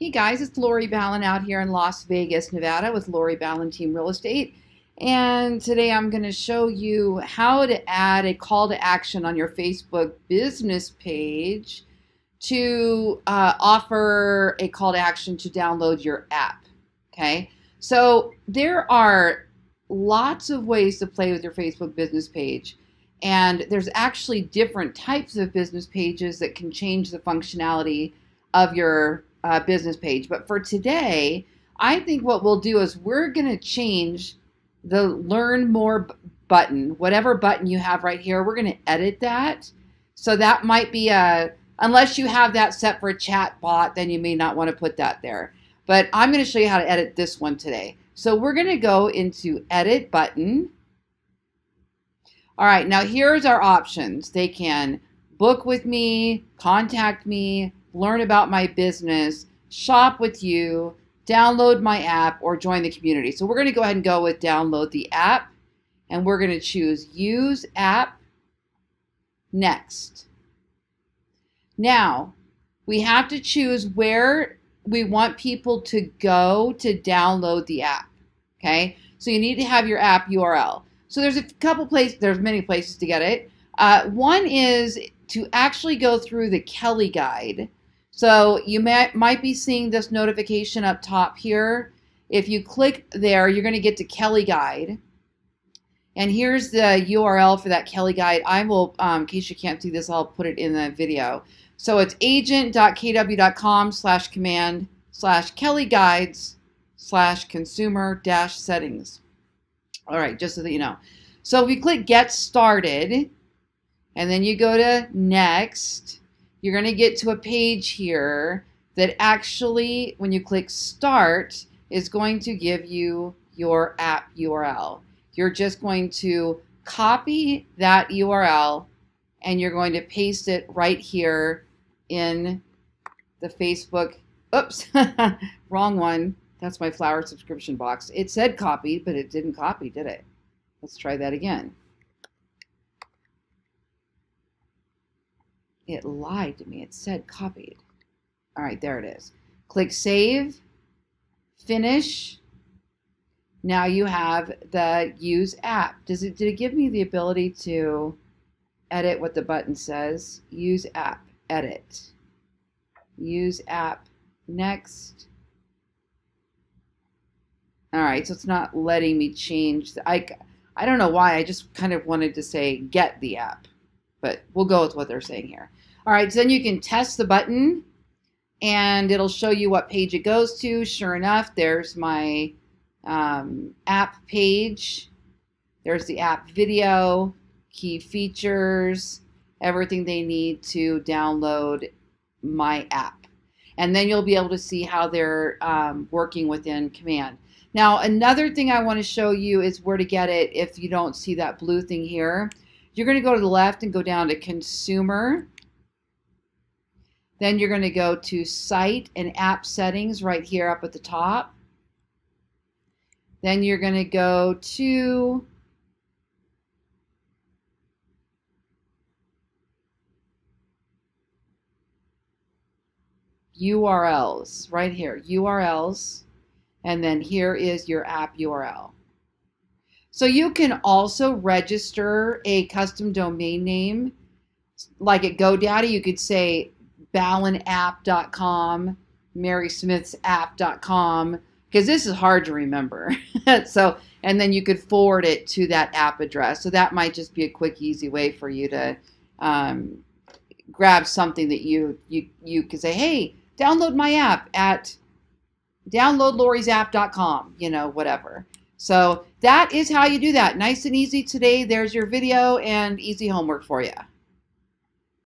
Hey guys, it's Lori Ballen out here in Las Vegas, Nevada with Lori Ballen Team Real Estate. And today I'm going to show you how to add a call to action on your Facebook business page to uh, offer a call to action to download your app. Okay, so there are lots of ways to play with your Facebook business page. And there's actually different types of business pages that can change the functionality of your uh, business page. But for today, I think what we'll do is we're going to change the learn more button, whatever button you have right here, we're going to edit that. So that might be a, unless you have that set for a chat bot, then you may not want to put that there. But I'm going to show you how to edit this one today. So we're going to go into edit button. All right, now here's our options. They can book with me, contact me, learn about my business, shop with you, download my app, or join the community. So we're going to go ahead and go with download the app, and we're going to choose use app next. Now, we have to choose where we want people to go to download the app. Okay, so you need to have your app URL. So there's a couple places, there's many places to get it. Uh, one is to actually go through the Kelle Guide. So you may, might be seeing this notification up top here. If you click there, you're going to get to Kelle Guide. And here's the URL for that Kelle Guide. I will, um, in case you can't see this, I'll put it in the video. So it's agent.kw.com slash command slash Kelle Guides slash consumer dash settings. All right, just so that you know. So if you click get started, and then you go to next, you're going to get to a page here that actually, when you click Start, is going to give you your app URL. You're just going to copy that URL and you're going to paste it right here in the Facebook. Oops, wrong one. That's my flower subscription box. It said copy, but it didn't copy, did it? Let's try that again. It lied to me. It said copied. All right, there it is. Click Save, Finish. Now you have the Use App. Does it, did it give me the ability to edit what the button says? Use App, Edit. Use App, Next. All right, so it's not letting me change. I, I don't know why. I just kind of wanted to say get the app but we'll go with what they're saying here. All right, so then you can test the button and it'll show you what page it goes to. Sure enough, there's my um, app page. There's the app video, key features, everything they need to download my app. And then you'll be able to see how they're um, working within command. Now, another thing I want to show you is where to get it if you don't see that blue thing here. You're going to go to the left and go down to consumer. Then you're going to go to site and app settings right here up at the top. Then you're going to go to URLs right here, URLs. And then here is your app URL. So you can also register a custom domain name. Like at GoDaddy, you could say ballenapp.com, marysmithsapp.com, because this is hard to remember. so, and then you could forward it to that app address. So that might just be a quick, easy way for you to um, grab something that you you you can say, hey, download my app at downloadlorisapp.com, you know, whatever. So that is how you do that. Nice and easy today. There's your video and easy homework for you.